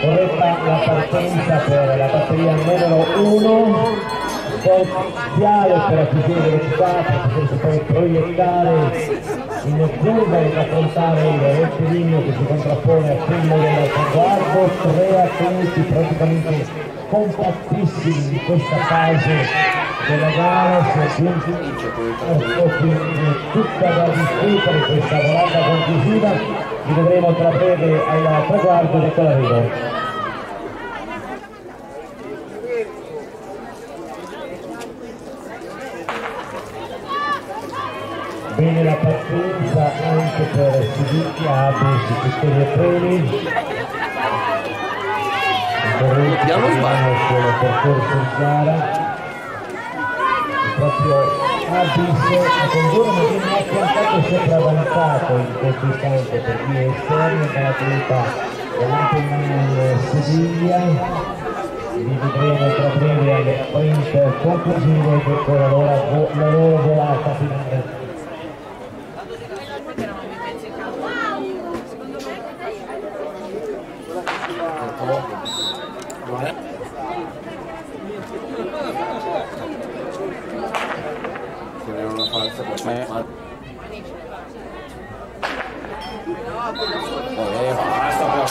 corretta la partenza per la batteria numero 1 spaziale per acquisire velocità per poter proiettare in curva ed affrontare il rettilineo che si contrappone a quello del traguardo tre atleti praticamente compattissimi in questa fase della gara si è tutta da discutere questa volata conclusiva li vedremo tra breve al traguardo di Calarino bene la partenza anche per Siviglia, Abus, Pistoia Treni Piano sbaglio. il percorso in gara proprio Abis a Condura ma viene affiancato sempre avanzato in questo istante per vie esterne dall'attività dell'Antennan Siviglia li vedremo tra breve al sprint conclusivo e per la loro, la loro volata finale. Che era una falsa per Eh. Eh, basta però.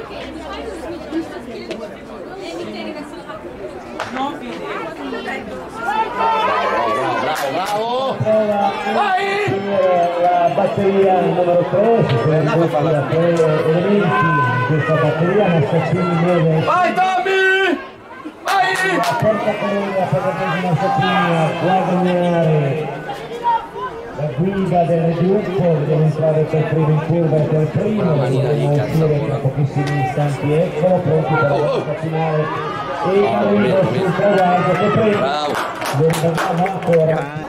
Bravo, bravo, bravo, bravo. Vai! per la batteria numero 3 si sono ridotti da tre elementi questa batteria Massaccini deve Vai Tommy! Vai! la porta per la prima Massaccini a guadagnare la guida del gruppo deve entrare per primo in curva e per primo. Dovremo uscire tra pochissimi istanti eccolo pronti per la volta finale. E arrivo sul traguardo che prende. Guardiamo ancora.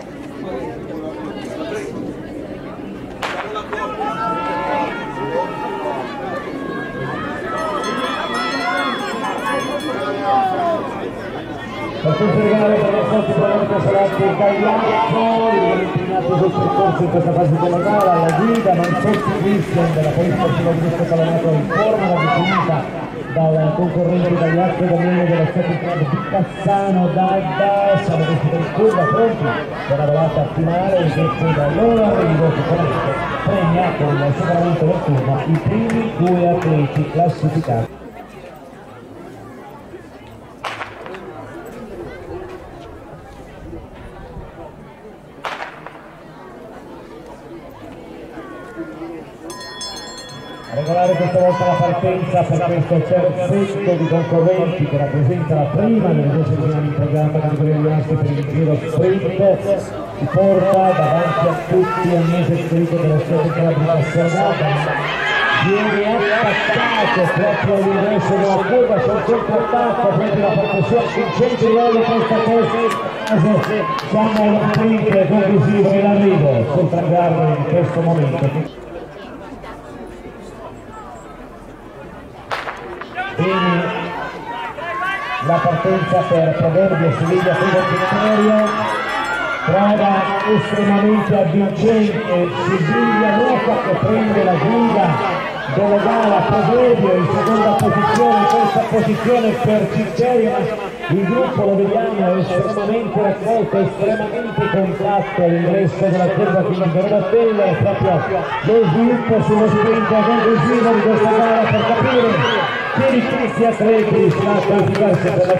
Per prodotte salate Gagliacco, il impegnato sul percorso in questa fase della gara, la guida Manzotti Christian della Polizia Sportiva di questo Calamato informa la definita dal concorrente Gagliacco Daniele dello Stato Club di Cassano Dadda, siamo questi per curva pronti per la volata finale e che da loro arrivo sicuramente premia con il superamento del turno i primi due atleti classificati. Regolare questa volta la partenza per questo terzetto di concorrenti che rappresenta la prima delle due settimane in programma categoria rimasti per il giro sprint si porta davanti a tutti scritto dello Stato Club di Castelnata viene attaccato proprio all'ingresso della curva c'è un controattacco prendi la percussione vincente livello questa cosa siamo al sprint conclusivo in arrivo sul traguardo in questo momento Bene. La partenza per Proverbio Siviglia criterio prova estremamente avvincente. Siviglia Luca che prende la guida della gara Proverbio in seconda posizione questa posizione per criterio ma il gruppo lo vediamo estremamente raccolto estremamente compatto all'ingresso della curva per attendere proprio lo sviluppo sullo sprint conclusivo di questa gara per capire che di questi atleti sta a qualificarsi per la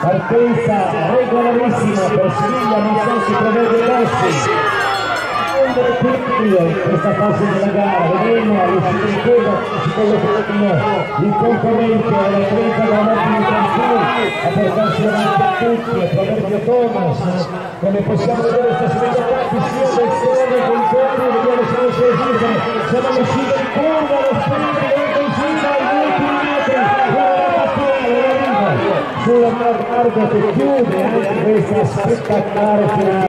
partenza regolarissima per Siviglia non so si prevede Rossi quindi in questa fase della gara. Vedremo all'uscita in curva si collocheranno il concorrente alla 30 della Martin Cancun a portarsi davanti a tutti e Proverbio Thomas. Come possiamo vedere sta subendo attacchi sia d'esterno che interno vediamo se non si resiste siamo all'uscita in curva lo sprint conclusiva agli ultimi metri. La partita sulla Marco che chiude anche questa spettacolare finale